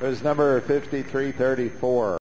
It was number 5334.